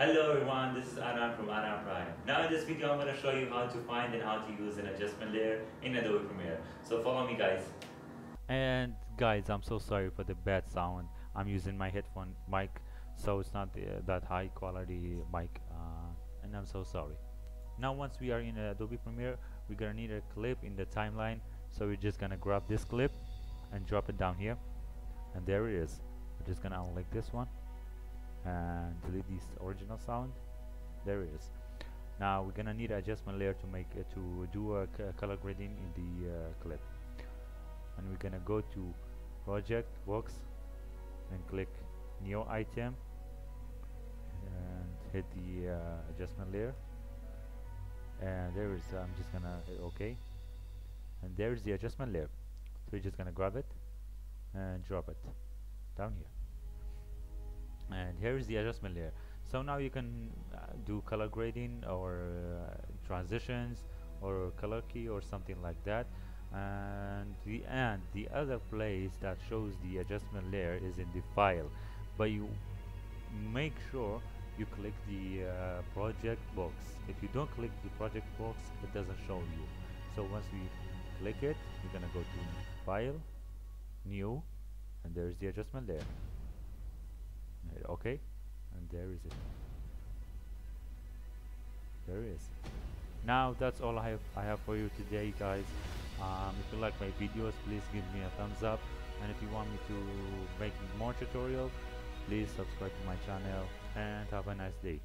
Hello everyone, this is Aran from Aran Prime. Now in this video I'm going to show you how to find and how to use an adjustment layer in Adobe Premiere. So follow me guys. And guys, I'm so sorry for the bad sound. I'm using my headphone mic, so it's not the, that high quality mic, uh, and I'm so sorry. Now once we are in Adobe Premiere, we're gonna need a clip in the timeline. So we're just gonna grab this clip and drop it down here, and there it is. We're just gonna unlink this one and delete this original sound? There it is. Now we're gonna need adjustment layer to make uh, to do a color grading in the uh, clip. And we're gonna go to project works and click new item and hit the uh, adjustment layer. And there is I'm just gonna hit OK. And there's the adjustment layer. So we're just gonna grab it and drop it down here and here is the adjustment layer. So now you can uh, do color grading or uh, transitions or color key or something like that. And the and the other place that shows the adjustment layer is in the file. But you make sure you click the uh, project box. If you don't click the project box it doesn't show you. So once we click it you're gonna go to file new and there's the adjustment layer okay. And there is it. There is now that's all I have I have for you today guys. Um, if you like my videos please give me a thumbs up. And if you want me to make more tutorials please subscribe to my channel and have a nice day